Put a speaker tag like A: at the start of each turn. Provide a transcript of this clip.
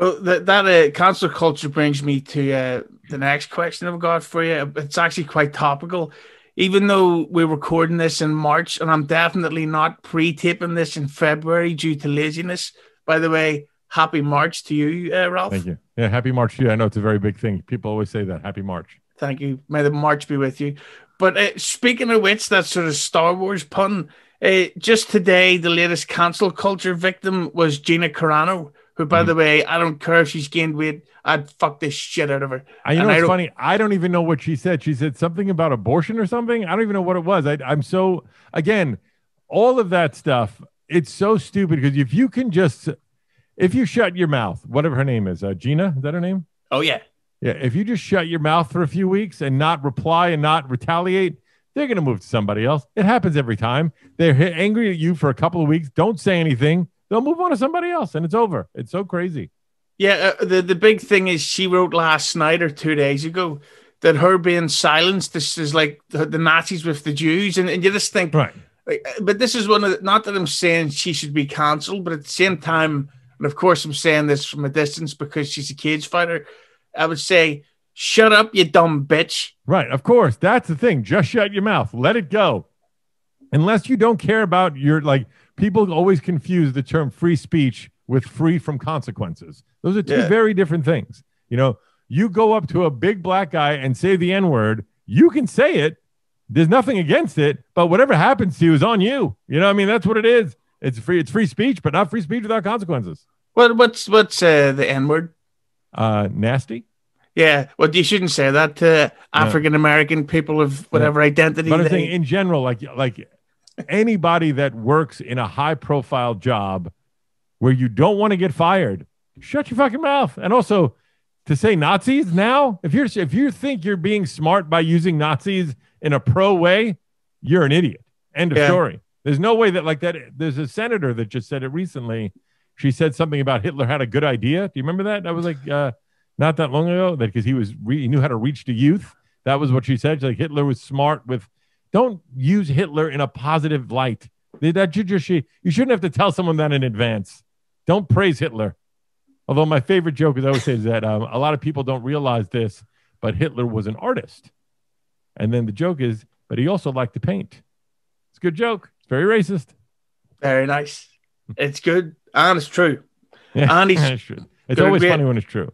A: Well, that that uh, cancel culture brings me to uh, the next question I've got for you. It's actually quite topical. Even though we're recording this in March, and I'm definitely not pre-taping this in February due to laziness. By the way, happy March to you, uh, Ralph.
B: Thank you. Yeah, happy March to you. I know it's a very big thing. People always say that. Happy March.
A: Thank you. May the March be with you. But uh, speaking of which, that sort of Star Wars pun. Uh, just today, the latest cancel culture victim was Gina Carano who, by mm-hmm. the way, I don't care if she's gained weight. I'd fuck this shit out of her.
B: I, you know, it's funny. I don't even know what she said. She said something about abortion or something. I don't even know what it was. I, I'm so again, all of that stuff. It's so stupid because if you can just, if you shut your mouth, whatever her name is, uh, Gina, is that her name?
A: Oh yeah,
B: yeah. If you just shut your mouth for a few weeks and not reply and not retaliate, they're going to move to somebody else. It happens every time. They're angry at you for a couple of weeks. Don't say anything they'll move on to somebody else and it's over. It's so crazy.
A: Yeah, uh, the the big thing is she wrote last night or two days ago that her being silenced this is like the, the Nazis with the Jews, and, and you just think
B: right.
A: Like, uh, but this is one of the, not that I'm saying she should be cancelled, but at the same time, and of course I'm saying this from a distance because she's a cage fighter. I would say, shut up, you dumb bitch.
B: Right, of course. That's the thing. Just shut your mouth. Let it go. Unless you don't care about your like people always confuse the term free speech with free from consequences. Those are two yeah. very different things. You know, you go up to a big black guy and say the N word, you can say it. There's nothing against it, but whatever happens to you is on you. You know, I mean, that's what it is. It's free. It's free speech, but not free speech without consequences.
A: What what's what's uh, the N word?
B: Uh, nasty.
A: Yeah, well, you shouldn't say that to African American people of whatever yeah. identity.
B: But I think in general, like like anybody that works in a high profile job where you don't want to get fired, shut your fucking mouth. And also to say Nazis now, if you're if you think you're being smart by using Nazis in a pro way, you're an idiot. End of yeah. story. There's no way that like that. There's a senator that just said it recently. She said something about Hitler had a good idea. Do you remember that? That was like uh, not that long ago. That because he was re- he knew how to reach the youth. That was what she said. She's like Hitler was smart with don't use Hitler in a positive light. That you just you shouldn't have to tell someone that in advance. Don't praise Hitler. Although my favorite joke is I always say is that um, a lot of people don't realize this, but Hitler was an artist. And then the joke is, but he also liked to paint. It's a good joke. It's very racist.
A: Very nice. It's good and it's true. Yeah, and he's
B: it's true. It's always funny when it's true.